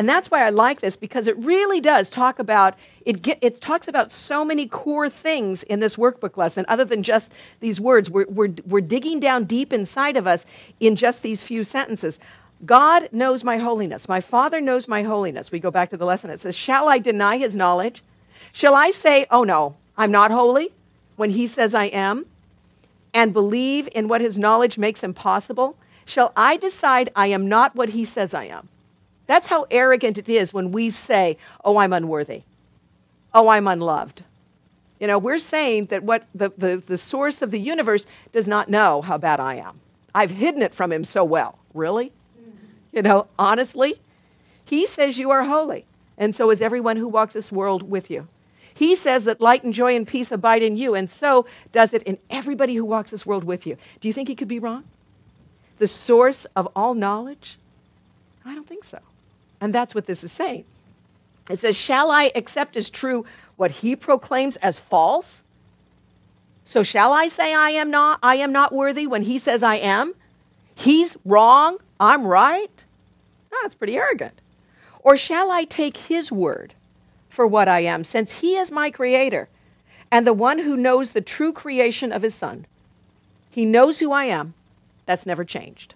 And that's why I like this because it really does talk about it get, it talks about so many core things in this workbook lesson other than just these words. We're, we're, we're digging down deep inside of us in just these few sentences. God knows my holiness. My Father knows my holiness. We go back to the lesson. It says, Shall I deny his knowledge? Shall I say, Oh no, I'm not holy when he says I am? And believe in what his knowledge makes impossible? Shall I decide I am not what he says I am? That's how arrogant it is when we say, Oh, I'm unworthy. Oh, I'm unloved. You know, we're saying that what the, the, the source of the universe does not know how bad I am. I've hidden it from him so well. Really? You know, honestly? He says you are holy, and so is everyone who walks this world with you. He says that light and joy and peace abide in you, and so does it in everybody who walks this world with you. Do you think he could be wrong? The source of all knowledge? I don't think so. And that's what this is saying. It says, Shall I accept as true what he proclaims as false? So shall I say I am not I am not worthy when he says I am? He's wrong, I'm right? No, that's pretty arrogant. Or shall I take his word for what I am, since he is my creator and the one who knows the true creation of his son? He knows who I am. That's never changed.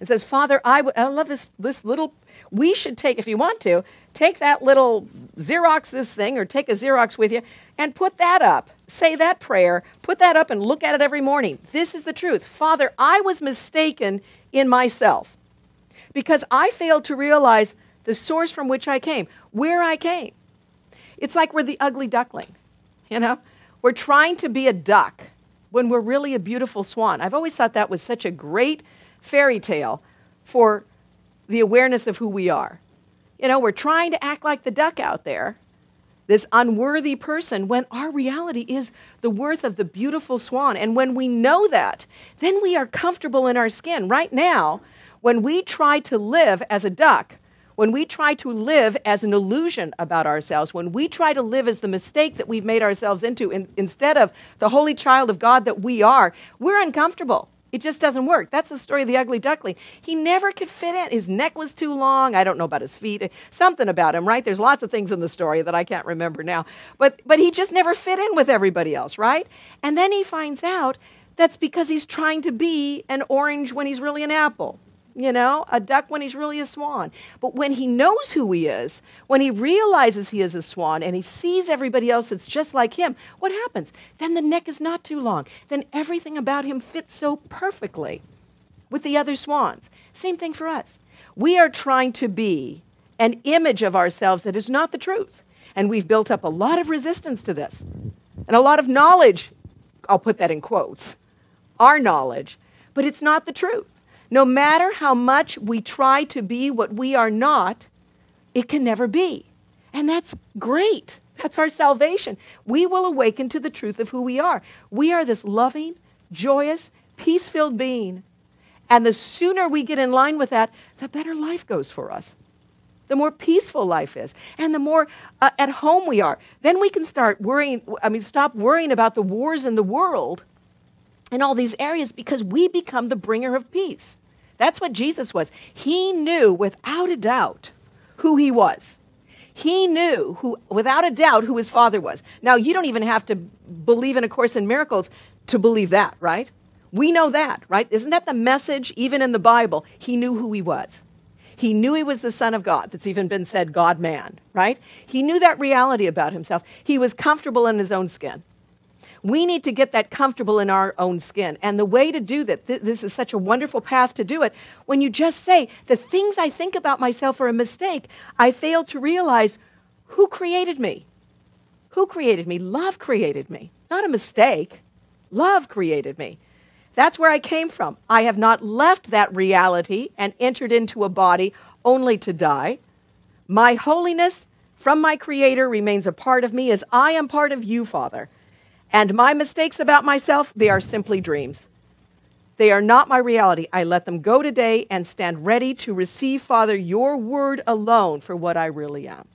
It says, Father, I, w- I love this, this little, we should take, if you want to, take that little Xerox this thing or take a Xerox with you and put that up. Say that prayer, put that up and look at it every morning. This is the truth. Father, I was mistaken in myself because I failed to realize the source from which I came, where I came. It's like we're the ugly duckling, you know? We're trying to be a duck when we're really a beautiful swan. I've always thought that was such a great fairy tale for the awareness of who we are. You know, we're trying to act like the duck out there, this unworthy person, when our reality is the worth of the beautiful swan. And when we know that, then we are comfortable in our skin. Right now, when we try to live as a duck, when we try to live as an illusion about ourselves, when we try to live as the mistake that we've made ourselves into in, instead of the holy child of God that we are, we're uncomfortable. It just doesn't work. That's the story of the ugly duckling. He never could fit in. His neck was too long. I don't know about his feet. Something about him, right? There's lots of things in the story that I can't remember now. But but he just never fit in with everybody else, right? And then he finds out that's because he's trying to be an orange when he's really an apple you know, a duck when he's really a swan. But when he knows who he is, when he realizes he is a swan and he sees everybody else that's just like him, what happens? Then the neck is not too long. Then everything about him fits so perfectly with the other swans. Same thing for us. We are trying to be an image of ourselves that is not the truth. And we've built up a lot of resistance to this and a lot of knowledge. I'll put that in quotes our knowledge, but it's not the truth. No matter how much we try to be what we are not, it can never be. And that's great. That's our salvation. We will awaken to the truth of who we are. We are this loving, joyous, peace filled being. And the sooner we get in line with that, the better life goes for us. The more peaceful life is, and the more uh, at home we are. Then we can start worrying, I mean, stop worrying about the wars in the world in all these areas because we become the bringer of peace. That's what Jesus was. He knew without a doubt who he was. He knew who, without a doubt who his father was. Now, you don't even have to believe in A Course in Miracles to believe that, right? We know that, right? Isn't that the message even in the Bible? He knew who he was. He knew he was the Son of God. That's even been said, God man, right? He knew that reality about himself. He was comfortable in his own skin. We need to get that comfortable in our own skin. And the way to do that, th- this is such a wonderful path to do it, when you just say, the things I think about myself are a mistake, I fail to realize who created me. Who created me? Love created me, not a mistake. Love created me. That's where I came from. I have not left that reality and entered into a body only to die. My holiness from my Creator remains a part of me as I am part of you, Father. And my mistakes about myself, they are simply dreams. They are not my reality. I let them go today and stand ready to receive, Father, your word alone for what I really am.